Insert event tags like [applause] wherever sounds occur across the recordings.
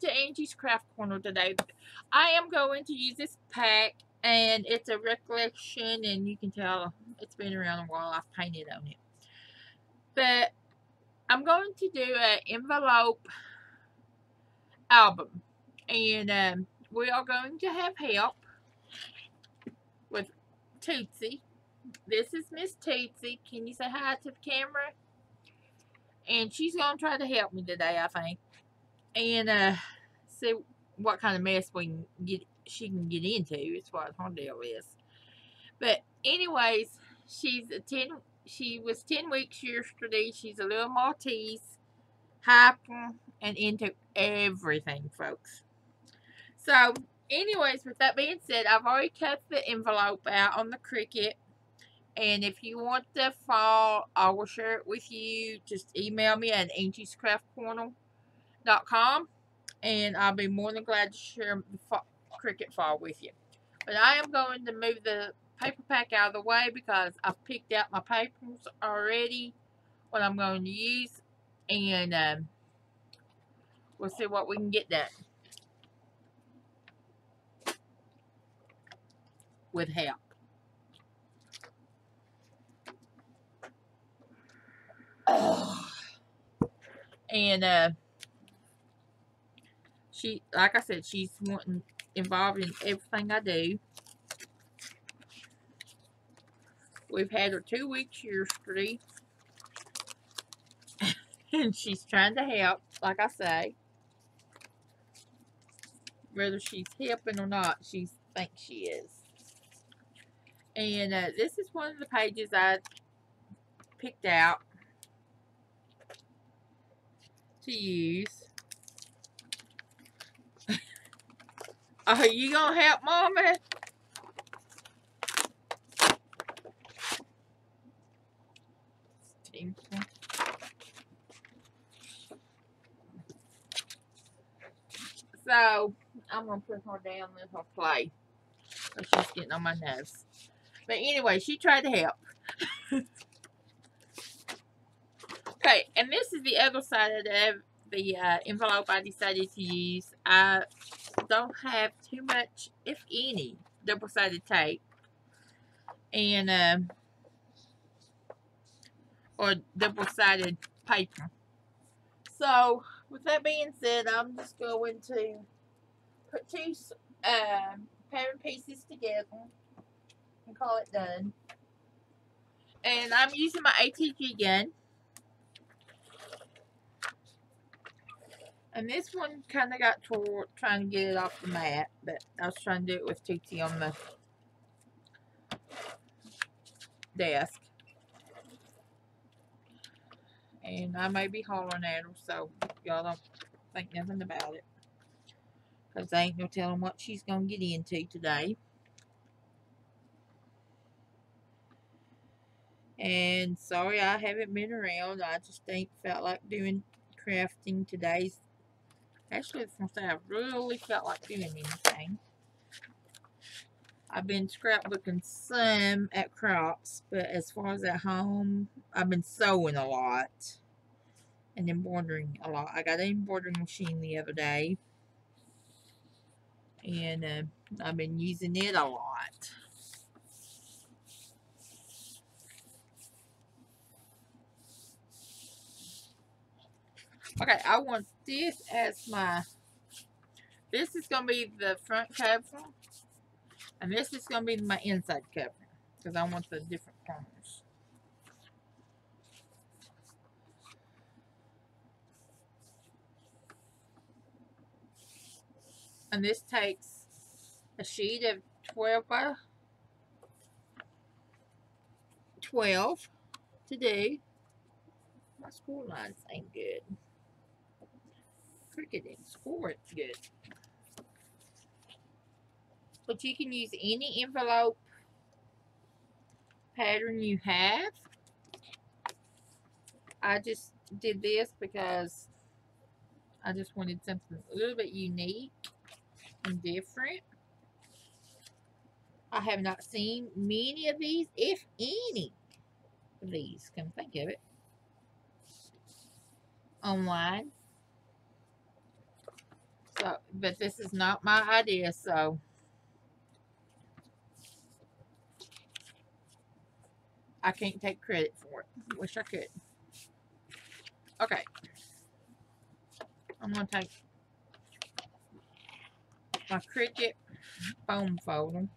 to Angie's Craft Corner today. I am going to use this pack, and it's a Recollection, and you can tell it's been around a while. I've painted on it. But I'm going to do an envelope album, and um, we are going to have help with Tootsie. This is Miss Tootsie. Can you say hi to the camera? And she's going to try to help me today, I think. And uh, see what kind of mess we can get, she can get into far as her deal is. But anyways, she's a 10, she was 10 weeks yesterday. She's a little Maltese, hyper, and into everything, folks. So, anyways, with that being said, I've already cut the envelope out on the Cricut. And if you want the file, I will share it with you. Just email me at angiescraftcorner.com and I'll be more than glad to share the Cricut file with you. But I am going to move the paper pack out of the way because I've picked out my papers already, what I'm going to use, and um, we'll see what we can get done. With help. [sighs] And uh, she, like I said, she's wanting involved in everything I do. We've had her two weeks yesterday. [laughs] and she's trying to help, like I say. Whether she's helping or not, she thinks she is. And uh, this is one of the pages I picked out to use. Are you gonna help Mama? So, I'm to put her down and let her play. She's getting on my nerves. But anyway, she tried to help. [laughs] Okay, and this is the other side of the, the uh, envelope I decided to use. I don't have too much, if any, double-sided tape. And, um, or double-sided paper. So, with that being said, I'm just going to put two um, pattern pieces together and call it done. And I'm using my ATG gun. And this one kind of got tore trying to get it off the mat, but I was trying to do it with Tootsie on the desk. And I may be hollering at her, so y'all don't think nothing about it. Because I ain't no telling what she's going to get into today. And sorry I haven't been around. I just ain't felt like doing crafting today's Actually, say I really felt like doing anything. I've been scrapbooking some at crops, but as far as at home, I've been sewing a lot. And embroidering a lot. I got an embroidering machine the other day. And uh, I've been using it a lot. Okay, I want this as my, this is going to be the front cover. And this is going to be my inside cover. Because I want the different corners. And this takes a sheet of 12 by 12 to do. My score lines ain't good. Cricut didn't score it good. But you can use any envelope pattern you have. I just did this because I just wanted something a little bit unique and different. I have not seen many of these, if any of these, come think of it, online. So, but this is not my idea, so. I can't take credit for it. Wish I could. Okay. I'm going to take my Cricut foam folder.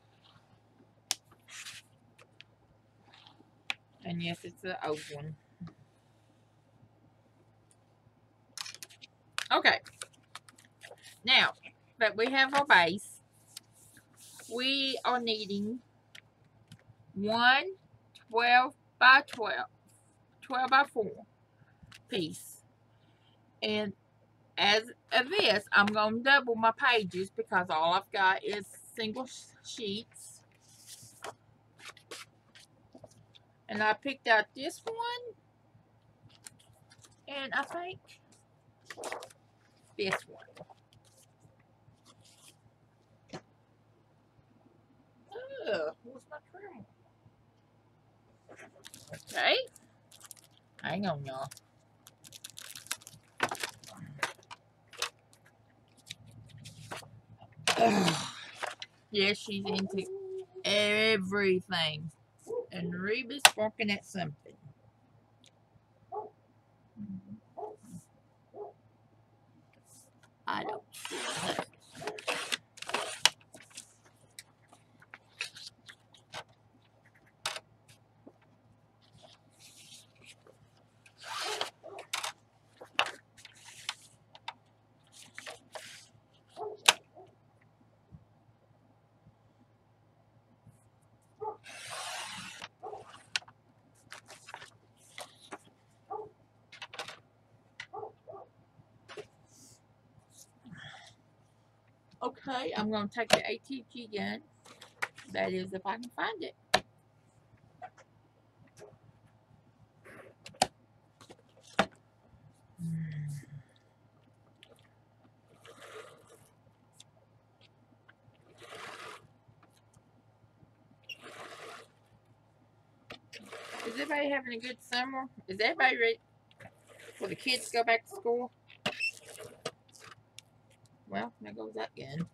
And yes, it's the old one. Okay. Now, that we have our base, we are needing one 12 by 12, 12 by 4 piece. And as of this, I'm going to double my pages because all I've got is single sheets. And I picked out this one. And I think this one. Okay. Hang on, y'all. [sighs] yes, she's into everything. And Reba's barking at something. I don't see that. Okay, I'm going to take the ATG gun. That is, if I can find it. Is everybody having a good summer? Is everybody ready for the kids to go back to school? Well, there goes that gun.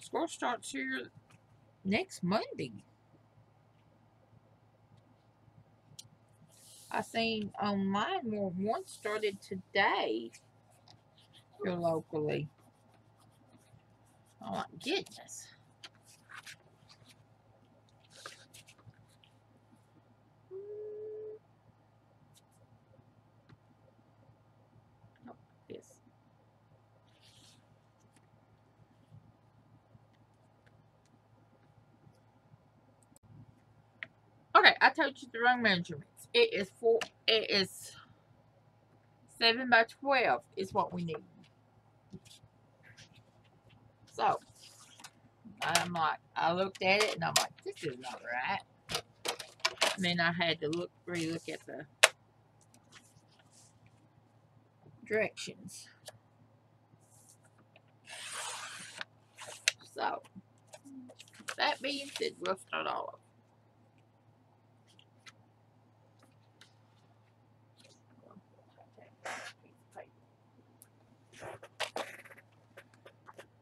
School starts here next Monday. I seen online um, where one started today here locally. Oh my goodness. Nope, this. Okay, I told you the wrong measurements. It is four. It is seven by twelve is what we need. So, I'm like, I looked at it and I'm like, this is not right. And then I had to look, re-look at the directions. So, that being said, we'll start all over. Yeah, better hear my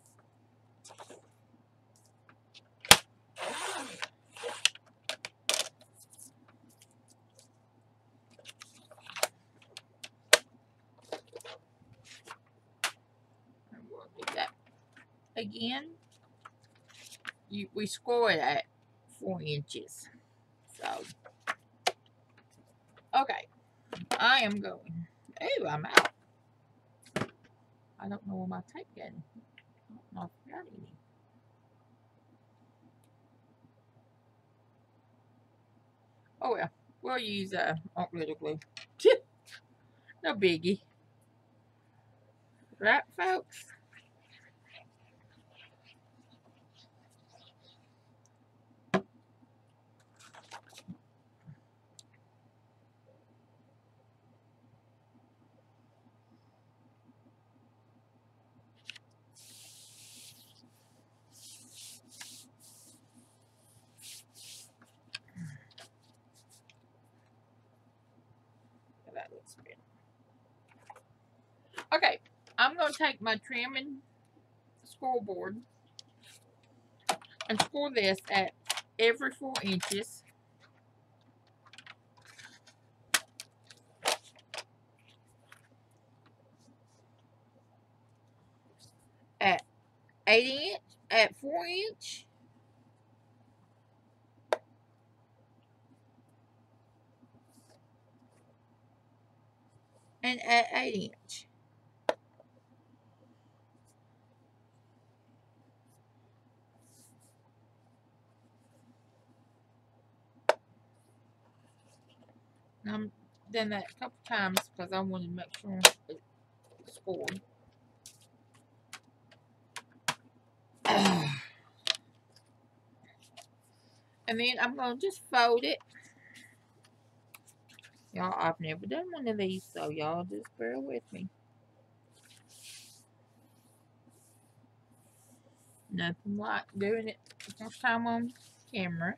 In you, we score it at 4 inches. So, okay. I am going. Ooh, I'm out. I don't know where my tape is. I got any. Oh well, we'll use uh, Art Glitter Glue. [laughs] no biggie. Okay, I'm going to take my trimming scoreboard and score this at every four inches. At eight inch, at four inch, and at eight inch. And I'm um, done that a couple times because I wanted to make sure it scored. [clears throat] and then I'm going to just fold it. Y'all, I've never done one of these, so y'all just bear with me. Nothing like doing it first time on camera.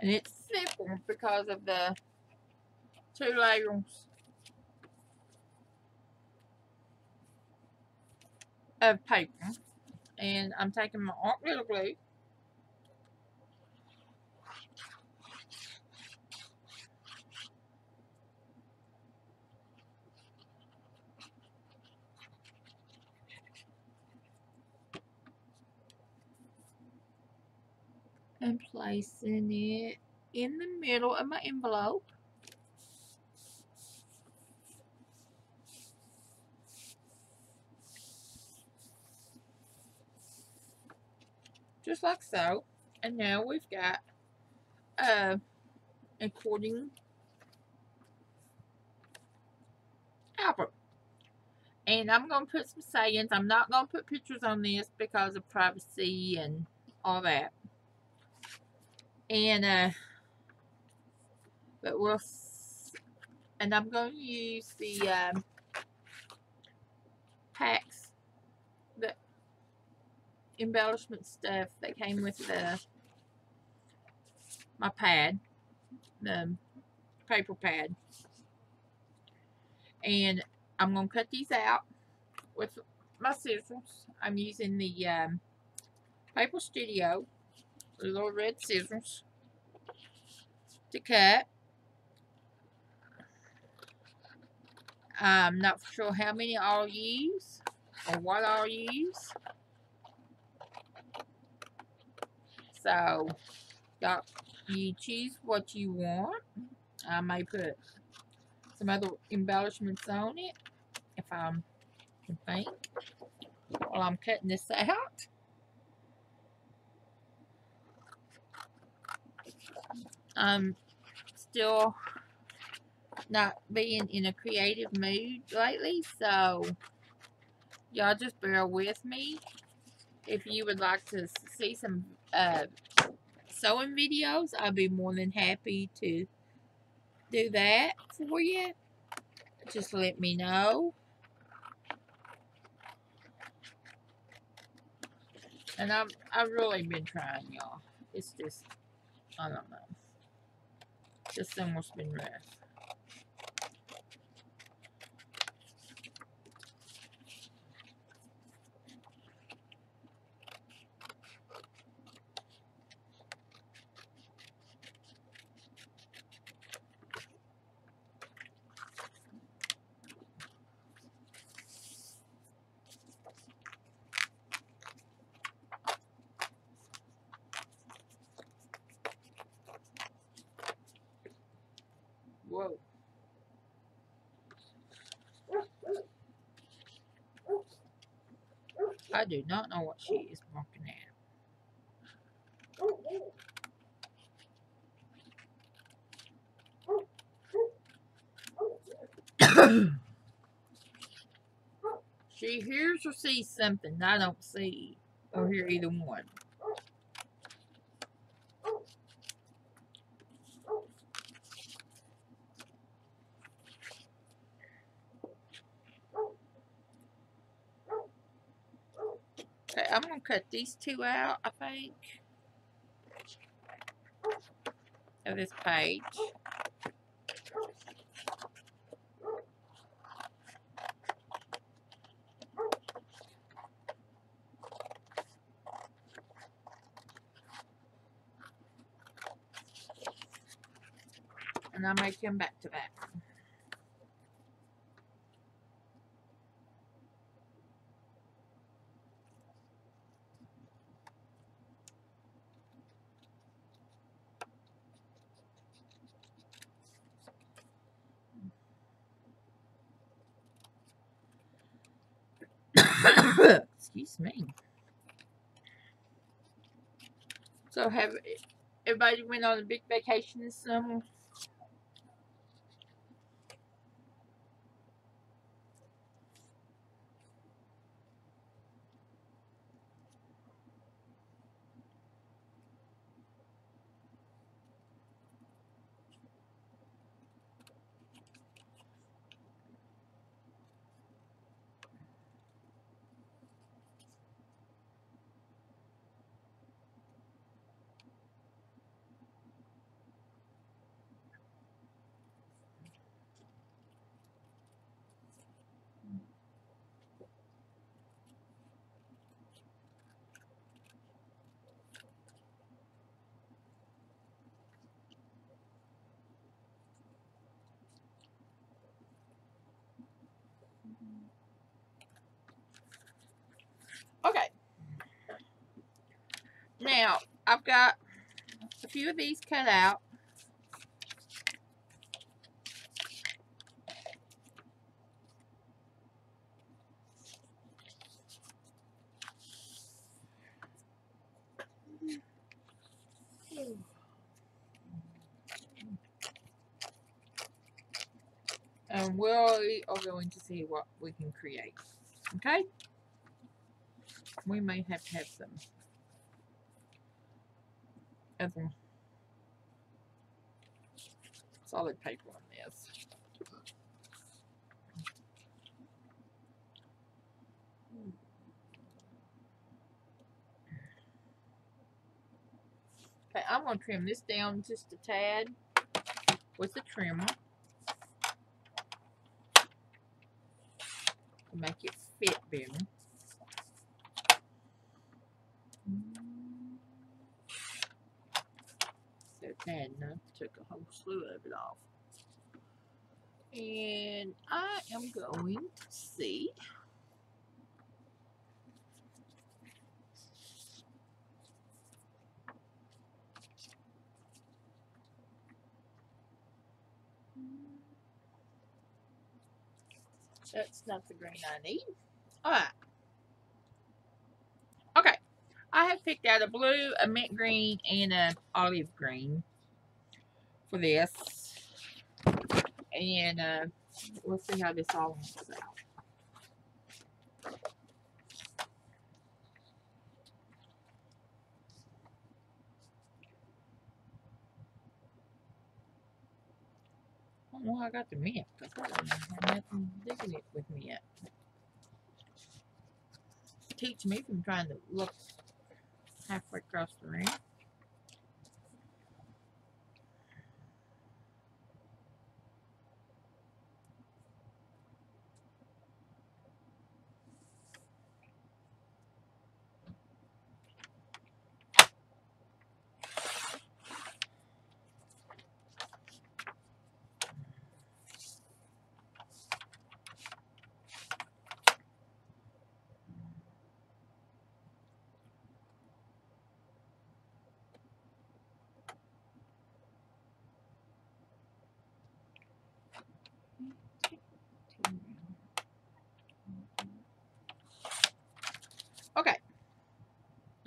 And it's simple because of the two layers of paper. And I'm taking my art glitter glue. And placing it in the middle of my envelope. just like so. And now we've got uh, accordion album. And I'm going to put some sayings. I'm not going to put pictures on this because of privacy and all that. And, uh, but we'll, and I'm going to use the um, packs the embellishment stuff that came with the my pad, the paper pad. And I'm going to cut these out with my scissors. I'm using the um, Paper Studio, little red scissors, to cut. I'm not sure how many I'll use or what I'll use. So, you choose what you want. I may put some other embellishments on it if I can think while I'm cutting this out. I'm still not being in a creative mood lately, so y'all just bear with me. If you would like to see some uh, sewing videos, I'll be more than happy to do that for you. Just let me know. And I've, I've really been trying, y'all. It's just, I don't know. Just almost been rough. I do not know what she is barking at. [coughs] she hears or sees something I don't see or hear either one. Okay, I'm gonna cut these two out, I think. Of this page. And I may come back to that. Excuse me. So have everybody went on a big vacation this Okay. Now, I've got a few of these cut out. And we are going to see what we can create. Okay? we may have to have some other solid paper on this. Okay, I'm going to trim this down just a tad with the trimmer make it fit better. and I took a whole slew of it off. And I am going to see That's not the green I need. Alright. Okay. I have picked out a blue, a mint green, and an olive green for this. And uh, we'll see how this all works out. Don't know how I got the mint because I don't have nothing digging it with me yet. Teach me from trying to look halfway across the room.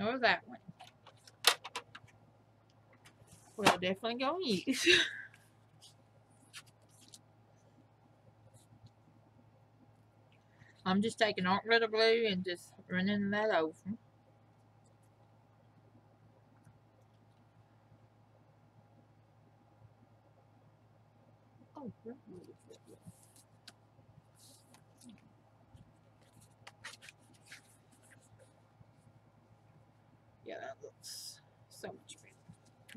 Or that one. We're definitely going to use. I'm just taking Art Glitter Glue and just running that over.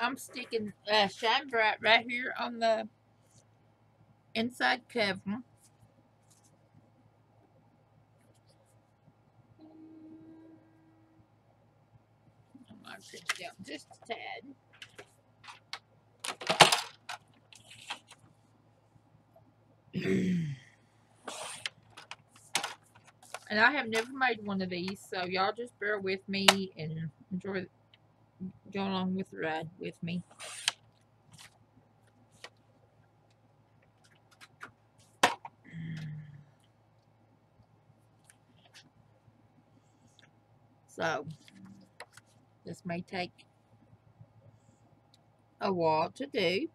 I'm sticking uh, Shine Bright right here on the inside cover. Down just a tad. and I have never made one of these, so y'all just bear with me and enjoy go along with the ride with me. So, this may take a while to do.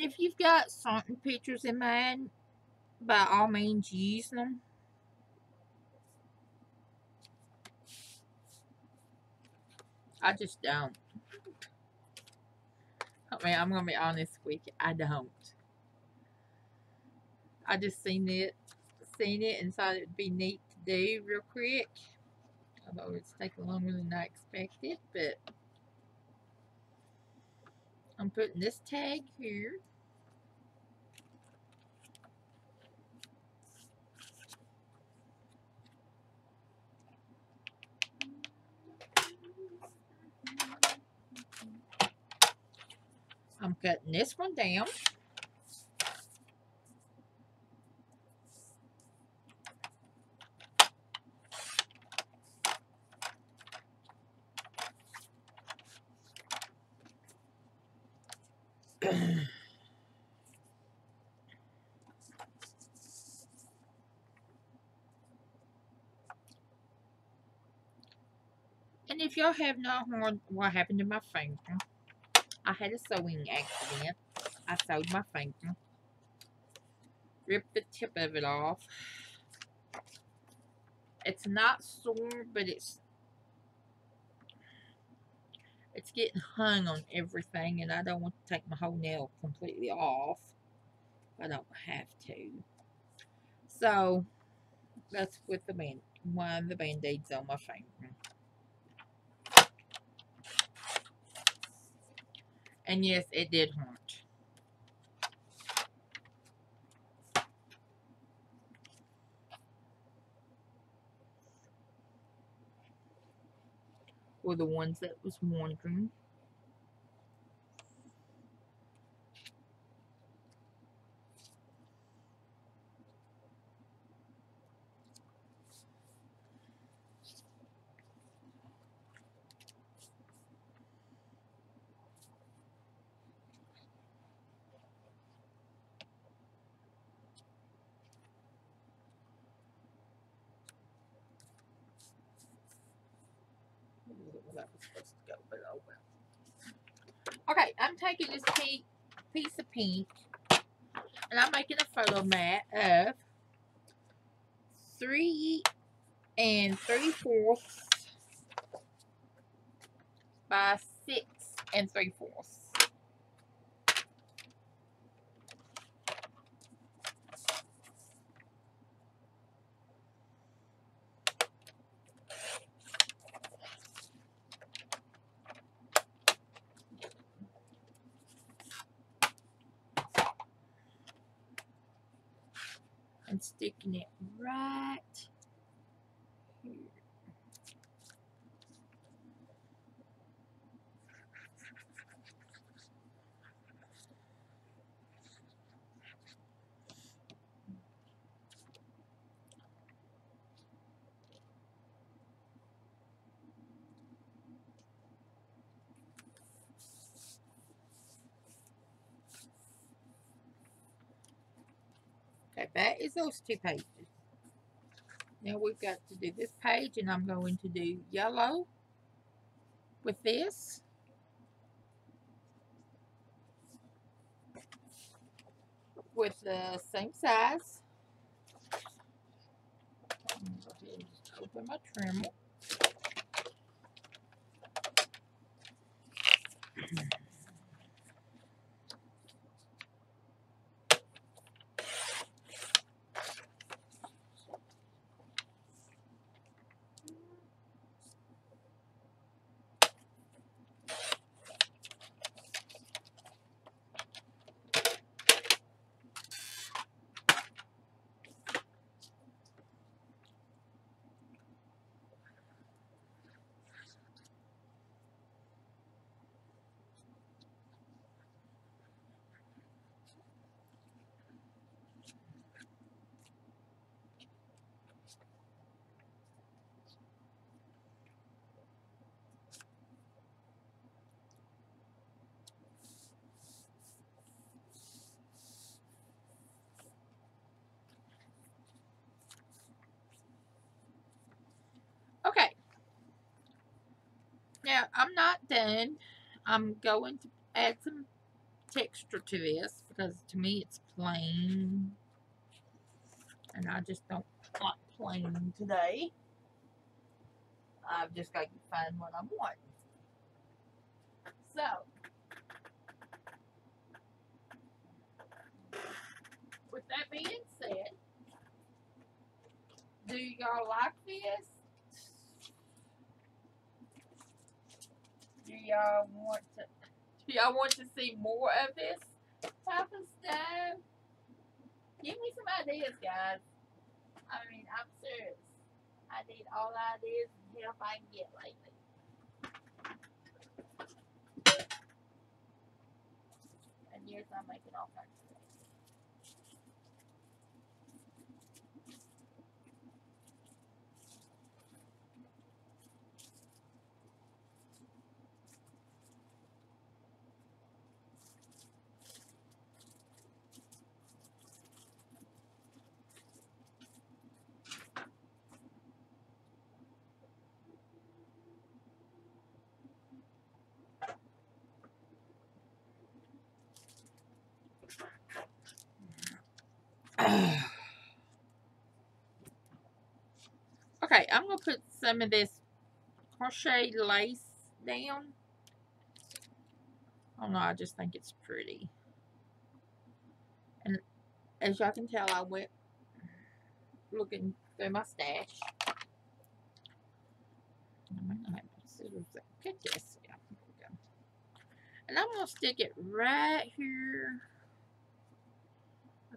If you've got certain pictures in mind, by all means use them. I just don't. I mean, I'm going to be honest with you. I don't. I just seen it, seen it and thought it'd be neat to do real quick. Although it's taking longer than I expected, but I'm putting this tag here. I'm cutting this one down. And if y'all have not heard what happened to my finger, I had a sewing accident. I sewed my finger. Ripped the tip of it off. It's not sore, but it's it's getting hung on everything, and I don't want to take my whole nail completely off. I don't have to. So, that's with the band, one of the band-aids on my finger. And yes, it did haunt. For the ones that was wondering. That was supposed to go, but oh well. Okay, I'm taking this pink piece of pink and I'm making a photo mat of three and three fourths by six and three fourths. and sticking it right here. Okay, that is those two pages. Now we've got to do this page and I'm going to do yellow with this. With the same size. Open my Dremel. Okay. Now, I'm not done. I'm going to add some texture to this because to me it's plain. And I just don't want plain today. I've just got to find what I want. So, with that being said, do y'all like this? Do y'all want to [laughs] do y'all want to see more of this type of stuff? Give me some ideas, guys. I mean, I'm serious. I need all ideas and help I can get lately. And yes, I'm making all kinds of [sighs] okay, I'm gonna put some of this crochet lace down. Don't know, I just think it's pretty. And as y'all can tell, I went looking through my stash. I might not have scissors. This. Yeah. And I'm gonna stick it right here.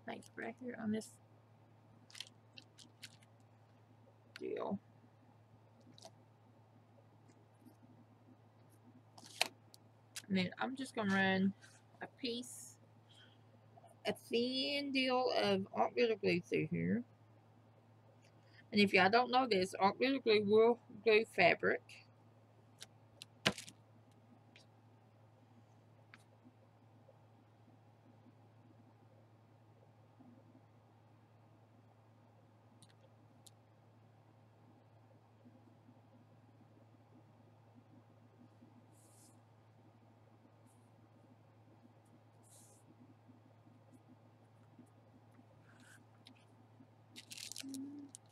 Right here on this deal. And then I'm just going to run a piece, a thin deal of art glitter glue through here. And if y'all don't know this, art glitter glue will glue fabric.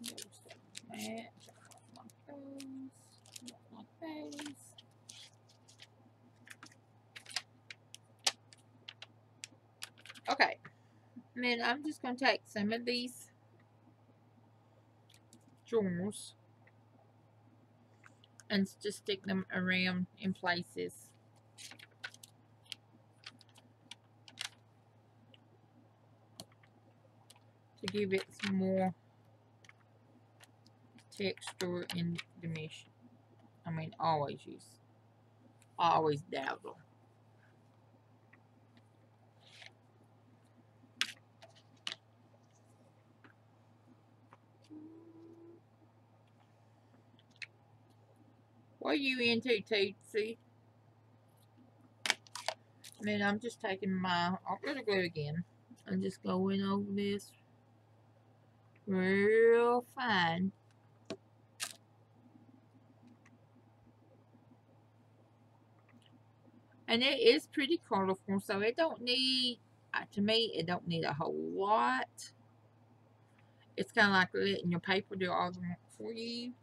There's the match. Like those. Like those. Okay. And then I'm just going to take some of these drawers and just stick them around in places. To give it some more texture and dimension. I mean, always use, always dazzle. What are you into, Tootsie? And then I'm just taking my to glue again. I'm just going over this real fine. And it is pretty colorful, so it don't need, uh, to me, it don't need a whole lot. It's kind of like letting your paper do all the work for you.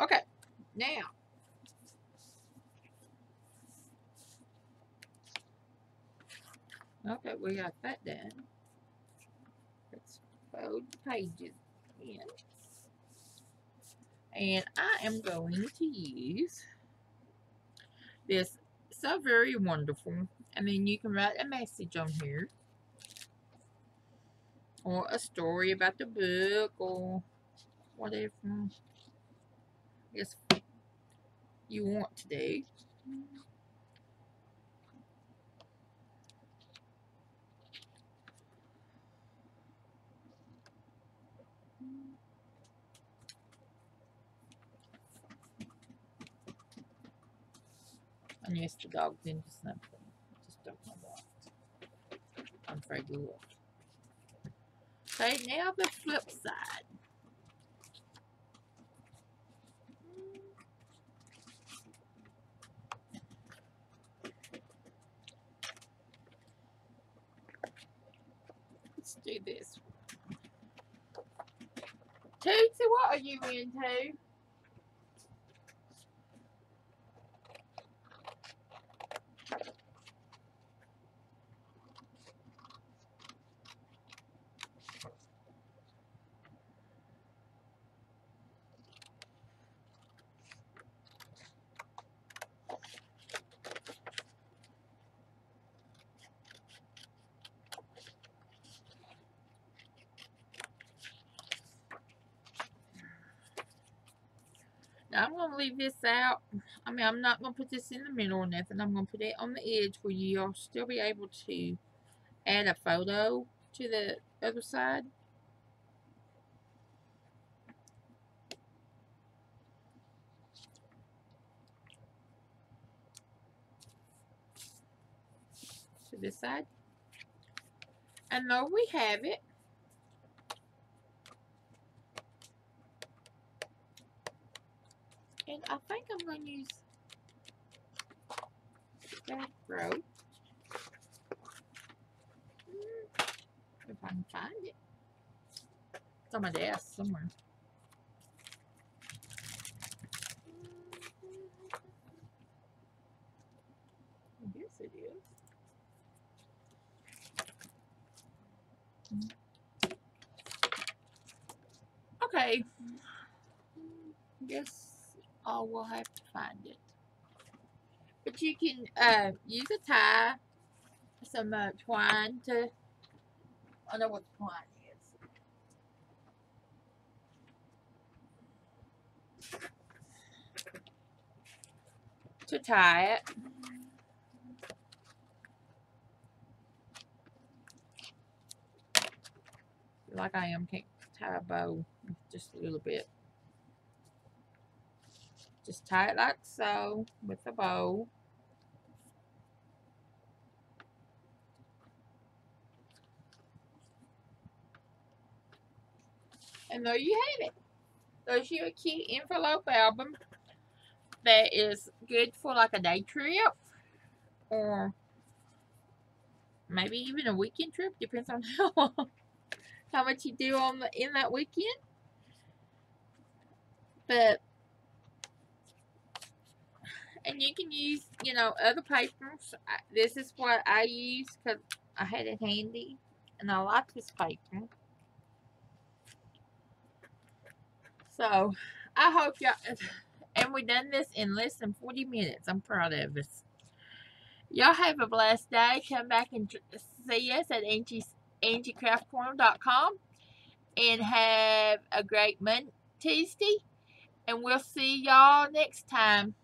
Okay, now. Okay, we got that done. Let's fold the pages in. And I am going to use this So Very Wonderful. And then you can write a message on here. Or a story about the book or whatever guess you want to do. And yes, the dog didn't snap them. Just don't know what. I'm afraid to look. Okay, now the flip side. Do this. Tootsie, what are you into? Leave this out. I mean, I'm not going to put this in the middle or nothing. I'm going to put it on the edge where you'll still be able to add a photo to the other side. To this side. And there we have it. And I think I'm going to use that rope. If I can find it. It's on my desk somewhere. I guess it is. Okay. I guess I will have to find it. But you can uh, use a tie, some uh, twine to, I know what twine is. To tie it. Like I am, can't tie a bow just a little bit. Just tie it like so with a bow. And there you have it. There's your cute envelope album that is good for like a day trip or maybe even a weekend trip. Depends on [laughs] how long, how much you do on the, in that weekend. But and you can use you know other papers. This is what I use because I had it handy and I like this paper. So I hope y'all and we done this in less than 40 minutes. I'm proud of us. Y'all have a blessed day. Come back and see us at Angie, and have a great Monday, Tuesday. And we'll see y'all next time.